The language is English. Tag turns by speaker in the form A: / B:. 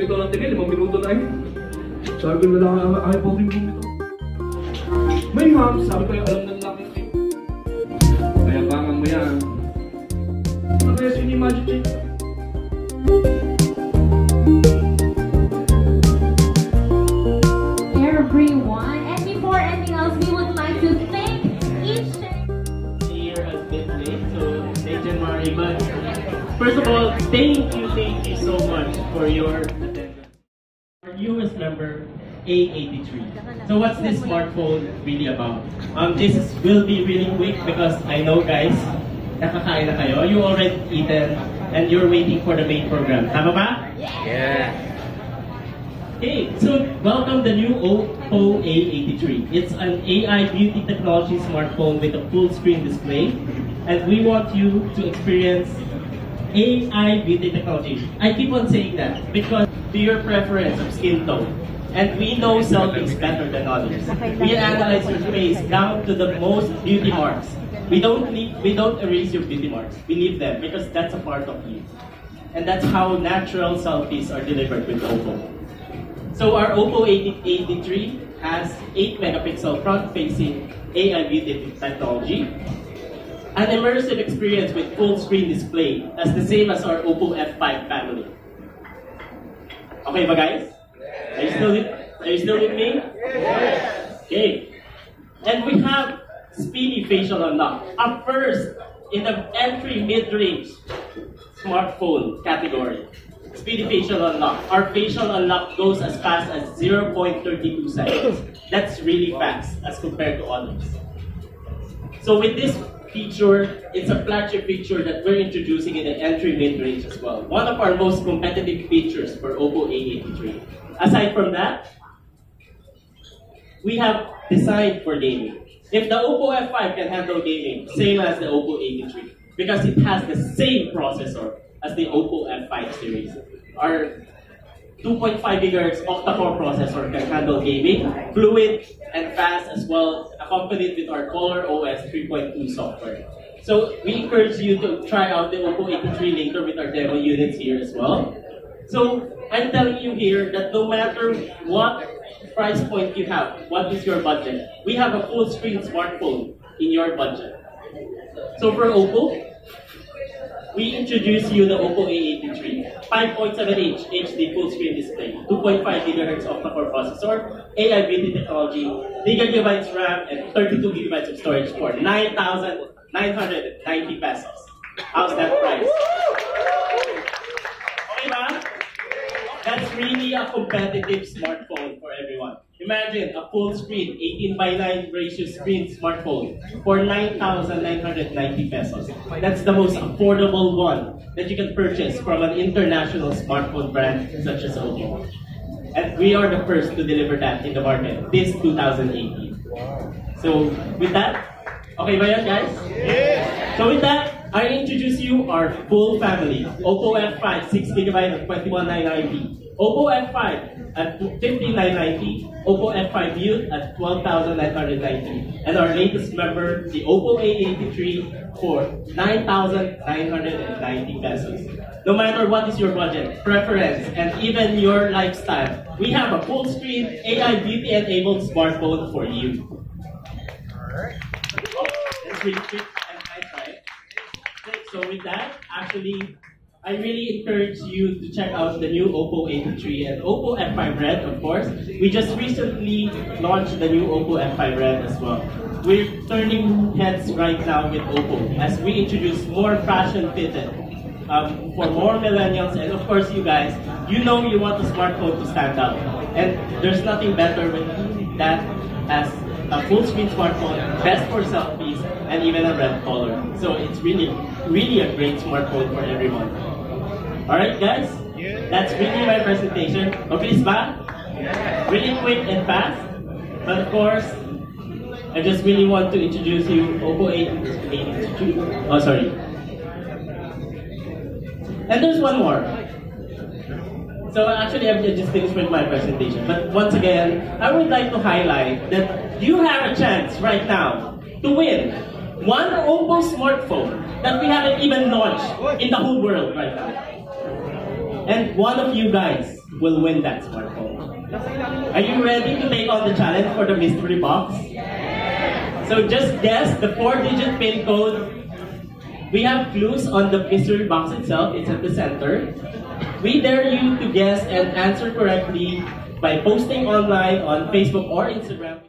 A: Ay, sabi ko na lang, ay, ayaw po rin bumito. May ma'am, sabi ko, alam na lalaki ko. Kaya bangan mo yan. Ano kaya sino yung magic trick?
B: everyone. And before anything else, we would like to thank each
C: year has been late, so late January. But first of all, thank you, thank you so much for your newest member, A83. So what's this smartphone really about? Um, this is, will be really quick because I know guys, nakakain na kayo. You already eaten and you're waiting for the main program. Tama ba? Hey, so welcome the new Oppo A83. It's an AI beauty technology smartphone with a full screen display. And we want you to experience AI beauty technology. I keep on saying that because to your preference of skin tone. And we know selfies better than others. We analyze your face down to the most beauty marks. We don't leave, we don't erase your beauty marks. We leave them because that's a part of you. And that's how natural selfies are delivered with Oppo. So our Oppo 8083 has 8 megapixel front-facing AI beauty technology, an immersive experience with full screen display. That's the same as our Oppo F5 family. Okay ba guys? Are you still with, are you still with me? Okay. And we have speedy facial unlock. A first in the entry mid-range smartphone category. Speedy facial unlock. Our facial unlock goes as fast as 0.32 seconds. That's really fast as compared to others. So with this feature, it's a flagship feature that we're introducing in the entry mid-range as well. One of our most competitive features for Oppo A83. Aside from that, we have designed for gaming. If the Oppo F5 can handle gaming, same as the Oppo A83, because it has the same processor as the Oppo F5 series. Our 2.5 GHz octa-core processor can handle gaming, fluid and fast as well, accompanied with our Color OS 3.2 software. So we encourage you to try out the Oppo 83 later with our demo units here as well. So I'm telling you here that no matter what price point you have, what is your budget, we have a full screen smartphone in your budget. So for Oppo, we introduce you the Oppo A83, 5.7-inch HD full screen display, 2.5 GHz octa-core processor, AI beauty technology, 3 GB RAM, and 32 GB of storage for 9,990 pesos. How's that price? Okay ba? That's really a competitive smartphone for everyone. Imagine a full screen, 18 by 9 ratio screen smartphone for 9,990 pesos. That's the most affordable one that you can purchase from an international smartphone brand such as Oppo. And we are the first to deliver that in the market this 2018. So with that, okay ba yan guys? So with that, I introduce you our full family. Oppo F5 6GB at 21990. Oppo F5 at 50990. Oppo F5 Youth at 12,990. And our latest member, the Oppo A83 for 9,990 pesos. No matter what is your budget, preference, and even your lifestyle, we have a full screen AI beauty enabled smartphone for you. That's really quick and? So with that, actually, I really encourage you to check out the new Oppo A3 and Oppo F5 Red, of course. We just recently launched the new Oppo F5 Red as well. We're turning heads right now with Oppo as we introduce more fashion fitted um, for more millennials and of course you guys, you know you want a smartphone to stand out. And there's nothing better than that as a full screen smartphone, best for selfies, and even a red color. So it's really, really a great smartphone for everyone. Alright guys, that's really my presentation. Okay, ba? Really quick and fast. But of course, I just really want to introduce you Oppo 8, Oh, sorry. And there's one more. So actually, I've just finished with my presentation. But once again, I would like to highlight that you have a chance right now to win one Oppo smartphone that we haven't even launched in the whole world right now. And one of you guys will win that smartphone. Are you ready to take on the challenge for the mystery box? So just guess the four-digit PIN code. We have clues on the mystery box itself. It's at the center. We dare you to guess and answer correctly by posting online on Facebook or Instagram.